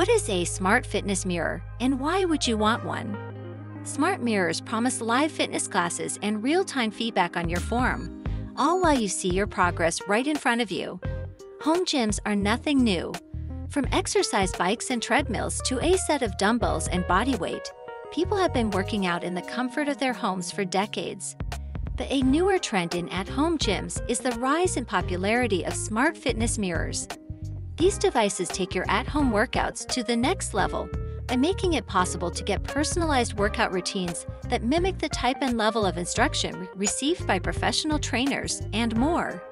What is a smart fitness mirror and why would you want one? Smart mirrors promise live fitness classes and real-time feedback on your form, all while you see your progress right in front of you. Home gyms are nothing new. From exercise bikes and treadmills to a set of dumbbells and body weight, people have been working out in the comfort of their homes for decades. But a newer trend in at-home gyms is the rise in popularity of smart fitness mirrors. These devices take your at-home workouts to the next level by making it possible to get personalized workout routines that mimic the type and level of instruction received by professional trainers and more.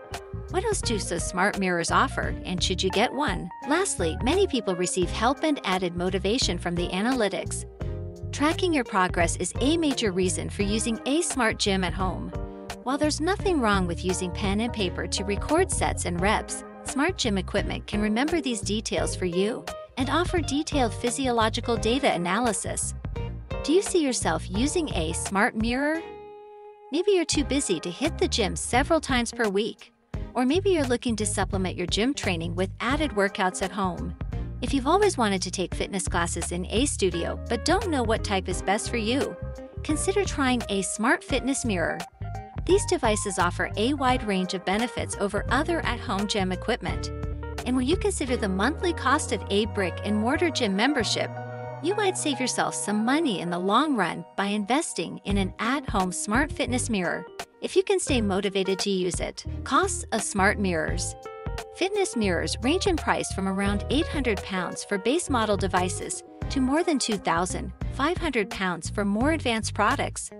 What else do so smart mirrors offer, and should you get one? Lastly, many people receive help and added motivation from the analytics. Tracking your progress is a major reason for using a smart gym at home. While there's nothing wrong with using pen and paper to record sets and reps, smart gym equipment can remember these details for you and offer detailed physiological data analysis. Do you see yourself using a smart mirror? Maybe you're too busy to hit the gym several times per week. Or maybe you're looking to supplement your gym training with added workouts at home. If you've always wanted to take fitness classes in a studio but don't know what type is best for you, consider trying a smart fitness mirror. These devices offer a wide range of benefits over other at-home gym equipment. And when you consider the monthly cost of a brick and mortar gym membership, you might save yourself some money in the long run by investing in an at-home smart fitness mirror if you can stay motivated to use it. Costs of smart mirrors. Fitness mirrors range in price from around 800 pounds for base model devices to more than 2,500 pounds for more advanced products.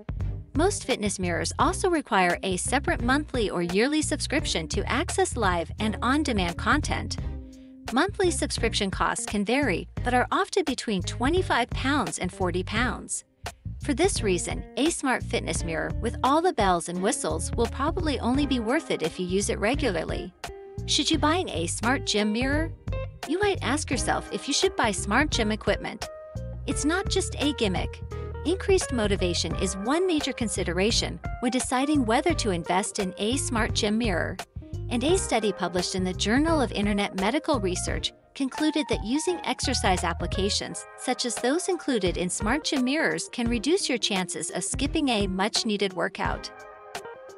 Most fitness mirrors also require a separate monthly or yearly subscription to access live and on-demand content. Monthly subscription costs can vary, but are often between 25 pounds and 40 pounds. For this reason, a smart fitness mirror with all the bells and whistles will probably only be worth it if you use it regularly. Should you buy A smart gym mirror? You might ask yourself if you should buy smart gym equipment. It's not just a gimmick. Increased motivation is one major consideration when deciding whether to invest in a smart gym mirror. And a study published in the Journal of Internet Medical Research concluded that using exercise applications, such as those included in Smart Gym mirrors, can reduce your chances of skipping a much-needed workout.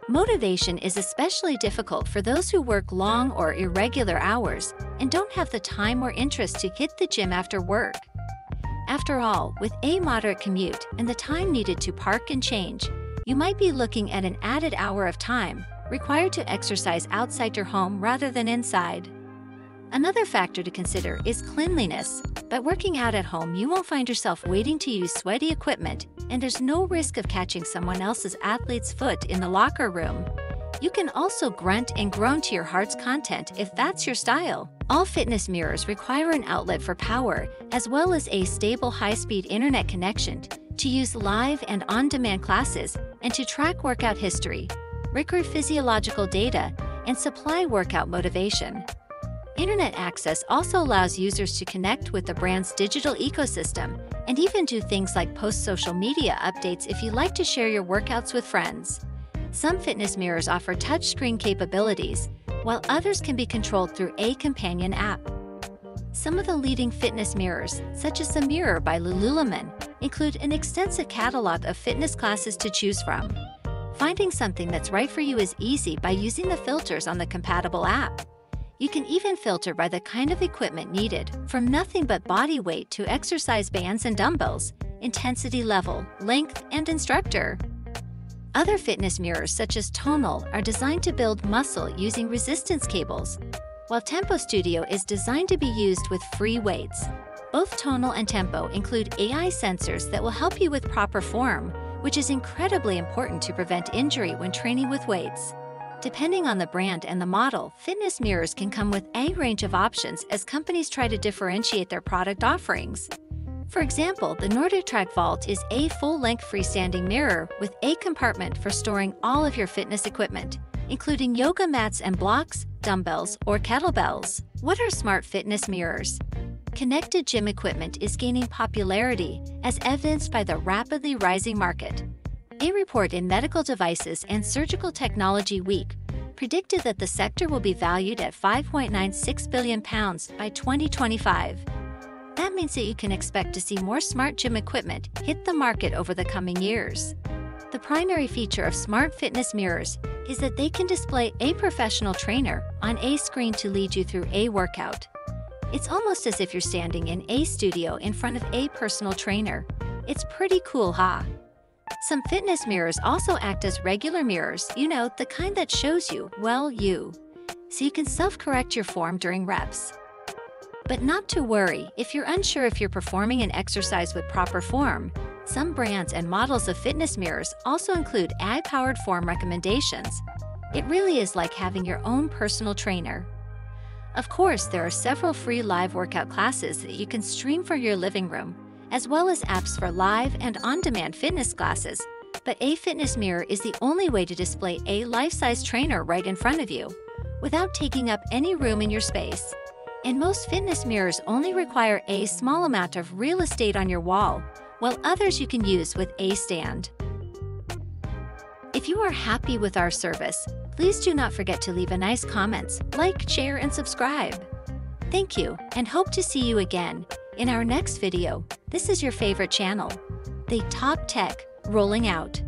Motivation is especially difficult for those who work long or irregular hours and don't have the time or interest to hit the gym after work. After all, with a moderate commute and the time needed to park and change, you might be looking at an added hour of time required to exercise outside your home rather than inside. Another factor to consider is cleanliness. By working out at home, you won't find yourself waiting to use sweaty equipment, and there's no risk of catching someone else's athlete's foot in the locker room. You can also grunt and groan to your heart's content if that's your style. All fitness mirrors require an outlet for power, as well as a stable high-speed internet connection to use live and on-demand classes and to track workout history, record physiological data, and supply workout motivation. Internet access also allows users to connect with the brand's digital ecosystem and even do things like post social media updates if you like to share your workouts with friends. Some fitness mirrors offer touchscreen capabilities, while others can be controlled through a companion app. Some of the leading fitness mirrors, such as the Mirror by Lululemon, include an extensive catalog of fitness classes to choose from. Finding something that's right for you is easy by using the filters on the compatible app. You can even filter by the kind of equipment needed, from nothing but body weight to exercise bands and dumbbells, intensity level, length, and instructor. Other fitness mirrors such as Tonal are designed to build muscle using resistance cables, while Tempo Studio is designed to be used with free weights. Both Tonal and Tempo include AI sensors that will help you with proper form, which is incredibly important to prevent injury when training with weights. Depending on the brand and the model, fitness mirrors can come with a range of options as companies try to differentiate their product offerings. For example, the NordicTrack Vault is a full-length freestanding mirror with a compartment for storing all of your fitness equipment, including yoga mats and blocks, dumbbells, or kettlebells. What are smart fitness mirrors? Connected gym equipment is gaining popularity, as evidenced by the rapidly rising market. A report in Medical Devices and Surgical Technology Week predicted that the sector will be valued at 5.96 billion pounds by 2025. That means that you can expect to see more smart gym equipment hit the market over the coming years. The primary feature of smart fitness mirrors is that they can display a professional trainer on a screen to lead you through a workout. It's almost as if you're standing in a studio in front of a personal trainer. It's pretty cool, huh? Some fitness mirrors also act as regular mirrors, you know, the kind that shows you, well, you. So you can self-correct your form during reps. But not to worry, if you're unsure if you're performing an exercise with proper form, some brands and models of fitness mirrors also include AI-powered form recommendations. It really is like having your own personal trainer. Of course, there are several free live workout classes that you can stream for your living room, as well as apps for live and on-demand fitness classes. But a fitness mirror is the only way to display a life-size trainer right in front of you, without taking up any room in your space. And most fitness mirrors only require a small amount of real estate on your wall, while others you can use with a stand. If you are happy with our service, please do not forget to leave a nice comments, like, share, and subscribe. Thank you, and hope to see you again in our next video. This is your favorite channel, The Top Tech, rolling out.